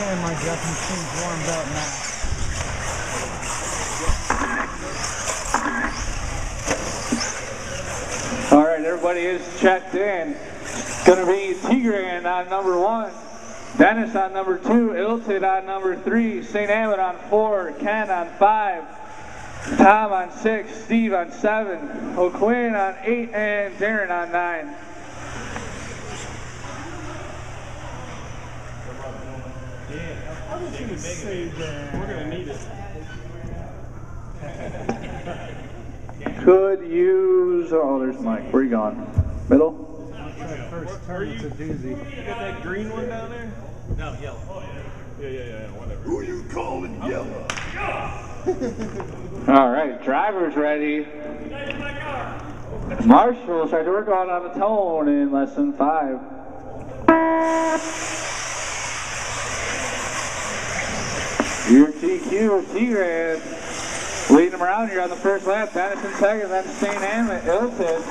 And my Jeff machine's warmed up now. All right, everybody is checked in. It's going to be Tigran on number one, Dennis on number two, Ilted on number three, St. Abbott on four, Ken on five, Tom on six, Steve on seven, O'Quinn on eight, and Darren on nine. We're gonna need it. Could use, oh, there's Mike. Where you going? Middle? First turn, it's a doozy. You got that green one down there? No, yellow. Oh, yeah. Yeah, yeah, yeah, whatever. Who you calling yellow? All right, driver's ready. Marshall, start to work on on the tone in less than five. Your TQ, Tigran, leading them around. You're on the first lap. Dennison second, then St. Hammond, Ilton.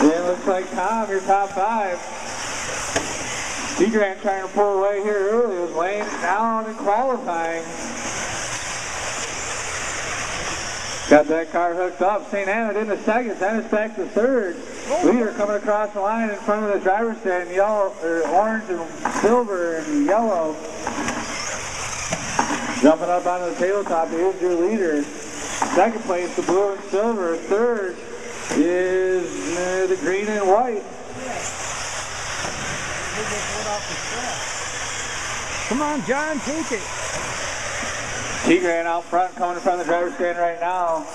It looks like Tom, your top five. Tigran trying to pull away here early. Was laying down in qualifying. Got that car hooked up. St. Anna in the second. Dennis back to third. Leader coming across the line in front of the driver's stand. Yellow, or orange and silver and yellow. Jumping up onto the tabletop is your leader. Second place, the blue and silver. Third is uh, the green and white. Come on, John, take it. Tigran out front, coming in front of the driver's stand right now.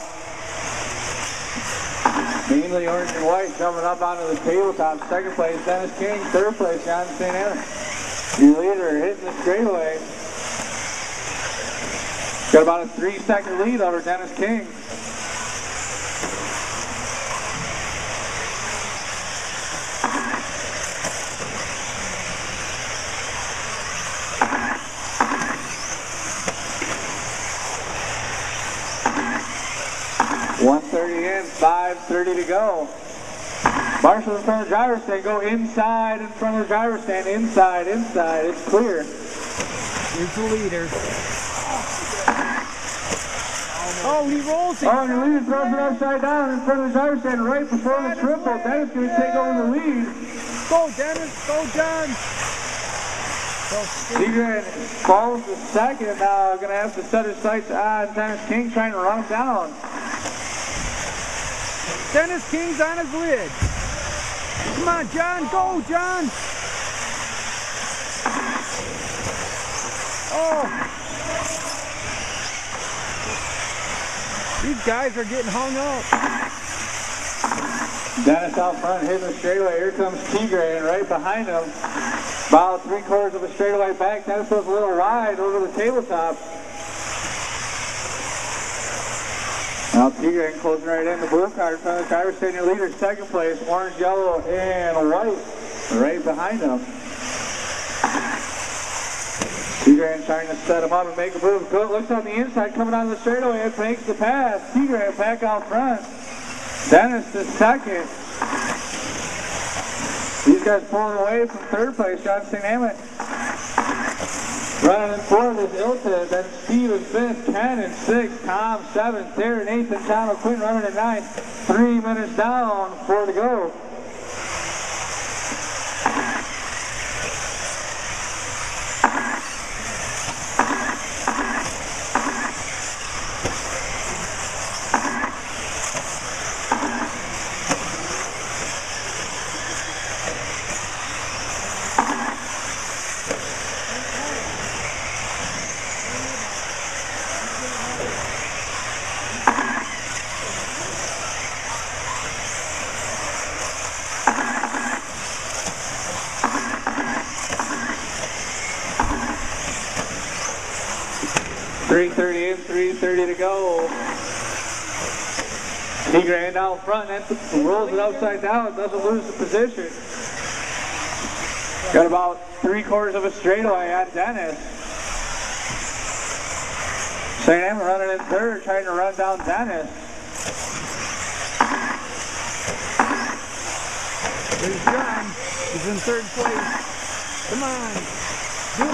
Mainly orange and white, jumping up onto the tabletop. Second place, Dennis King. Third place, John St. Anna. Your leader hitting the straightaway. Got about a three second lead over Dennis King. One thirty in, five thirty to go. Marshall in front of the driver's stand. Go inside in front of the driver's stand. Inside, inside. It's clear. Here's the leader. He rolls it. Oh, and the throws it upside down in front of the driver's stand right before the triple. Dennis going to take over the lead. Go, Dennis. Go, John. Tigran falls to second uh, now. Going to have to set his sights on Dennis King trying to run him down. Dennis King's on his lid. Come on, John. Go, John. Oh. These guys are getting hung up. Dennis out front hitting the straightaway. Here comes Tigran right behind him. About three quarters of a straightaway back. Dennis was a little wide over the tabletop. Now Tigran closing right in the blue card in front of the driver stand leader second place. Orange, yellow, and white right behind him. Tigran trying to set him up and make a move. Looks on the inside coming on the straightaway. It makes the pass. Tigran back out front. Dennis the second. These guys pulling away from third place. John St. Running in fourth is Ilta, then Steve fifth, Ken in sixth, Tom seventh, Darren eighth, and Tom O'Quinn running in ninth. Three minutes down, four to go. Three thirty in, three thirty to go. Tigran out front, that rolls it upside down, doesn't lose the position. Got about three quarters of a straightaway on Dennis. St. Emma running in third, trying to run down Dennis. There's John. He's in third place. Come on.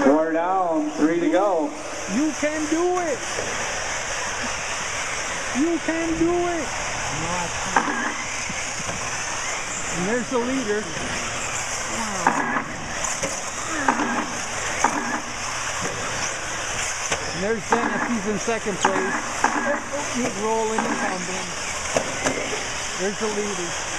Four down, three to go. You can do it. You can do it. And there's the leader. And there's Dennis. He's in second place. He's rolling and tumbling. There's the leader.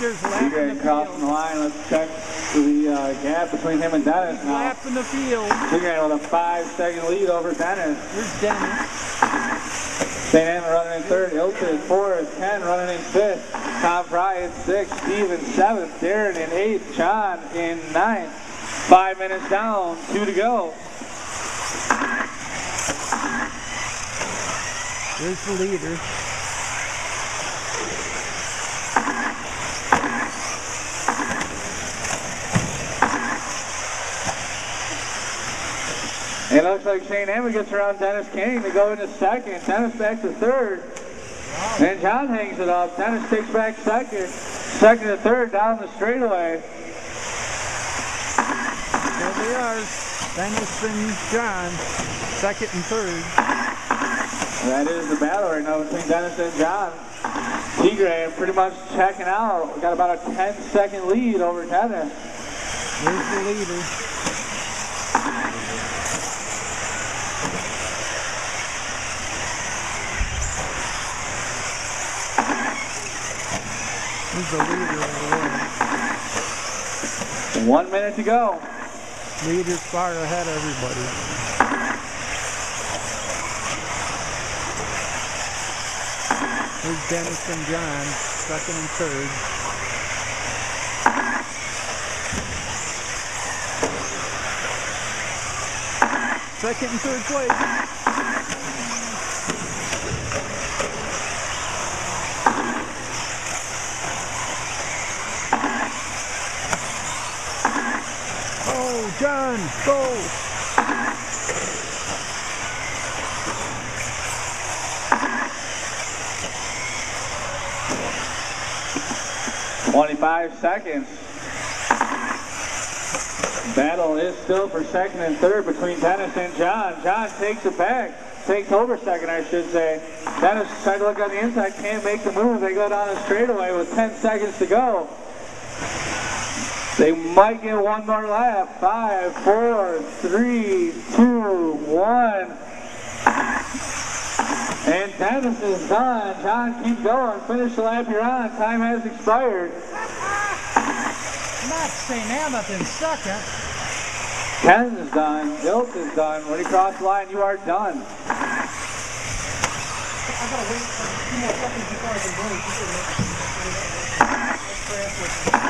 Leader's lapping the crossing the line. Let's check the uh, gap between him and Dennis now. Lapping the field. With a five second lead over Dennis. There's Dennis. St. Anna running in third, Ilton fourth, Ken running in fifth, Tom Fry in sixth, Steve in seventh, Darren in eighth, John in ninth. Five minutes down, two to go. There's the leader. It looks like Shane Hammond gets around Dennis King to go into second. Dennis back to third. And John hangs it up. Dennis takes back second. Second to third down the straightaway. There they are. Dennis and John, second and third. That is the battle right now between Dennis and John. Tigran pretty much checking out. We got about a 10 second lead over Dennis. There's the leader. He's the leader of the One minute to go. world. Leader's far ahead of everybody. Here's Dennis and John, second and third. Second and third place. Oh, John, go! 25 seconds. Battle is still for second and third between Dennis and John. John takes it back. Takes over second, I should say. Dennis tried to look on the inside, can't make the move. They go down the straightaway with 10 seconds to go. They might get one more lap. Five, four, three, two, one. And Dennis is done. John, keep going. Finish the lap you're on. Time has expired. Not St. Ameth in second. Ken is done. Dilt is done. When you cross the line, you are done. It's a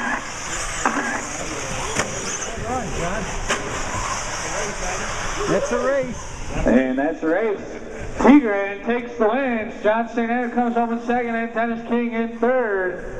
race. And that's a race. Tigran takes the win. John St. Comes home in second and Dennis King in third.